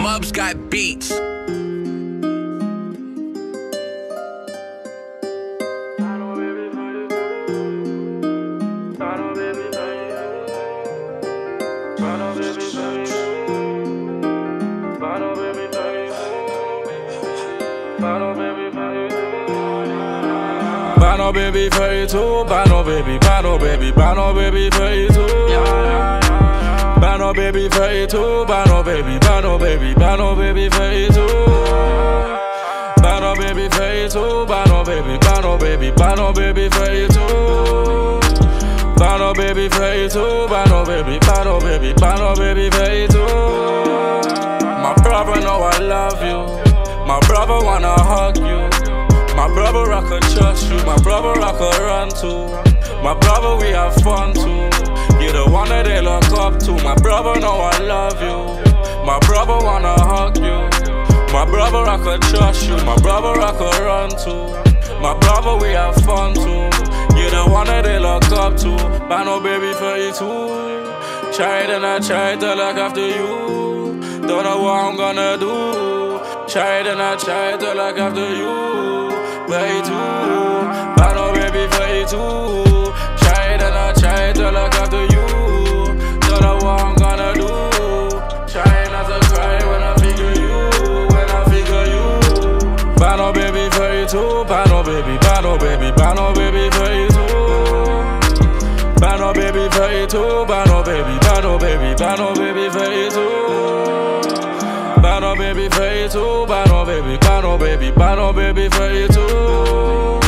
Mubs got beats. Bando baby for you too, baby, baby Bando baby, Bando baby for you too. Bando baby for you too, Bando baby, Bando baby, Bando baby for you too. Bando baby for you too, Bando baby, Bando baby, Bando baby for you too. Bando baby for you too, Bando baby, Bando baby, Bando baby for you too. My brother know I love you. My brother wanna hug you. My brother I could trust you. My brother I could run to. My brother we have fun too. You're the one that they look up to. My brother know I love you. My brother wanna hug you. My brother I could trust you. My brother I could run to. My brother we have fun too. You're the one that they look up to. Bando baby for you too. Tried and I tried to look after you. Don't know what I'm gonna do. Tried and I tried to look after you. For you too. Bando baby for you too. You. Baby for you too. Buy baby, buy baby, buy baby for you too. Buy baby for you too. Buy baby, buy baby, buy baby for you too. Buy baby for you too. Buy baby, buy baby, buy baby for you too.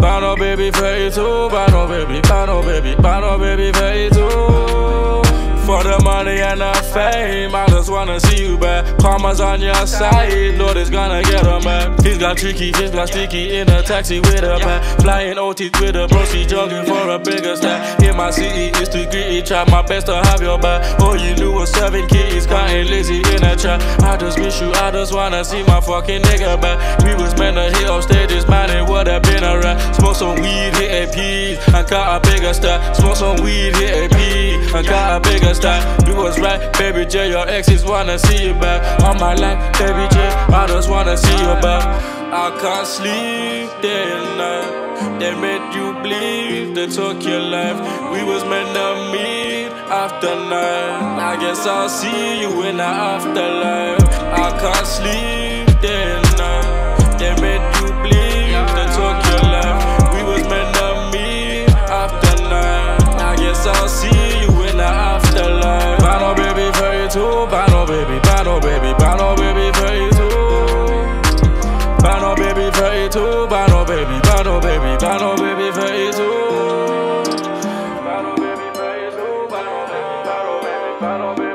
Buy baby for you too. Buy baby, buy baby, buy baby for you too. For the money and the fame, I just wanna see you back. Karma's on your side, Lord is gonna get him back. He's got tricky, he's got sticky in a taxi with a pack. Flying OTs with a bro, she jogging for a bigger stack. In my city, it's too gritty, try my best to have your back. All you knew was seven kids, counting lazy in a trap. I just miss you, I just wanna see my fucking nigga back. We was meant to hit off stages, man, it would've been a rap. Smoke some weed, hit a and got a bigger stack. Smoke some weed, hit and got a bigger stack. Do what's right, baby J. Your exes wanna see you back. On my life, baby J. I just wanna see you back. I can't sleep day and night. They made you bleed, they took your life. We was meant to meet after night. I guess I'll see you in the afterlife. I can't sleep phase two. Bono, baby, Bono, baby, Bono, baby, phase two. Bono, baby, phase two. Bono, baby, Bono, baby, Bono, baby, phase two. Bono, baby, phase two. Bono, baby, Bono, baby, Bono, baby.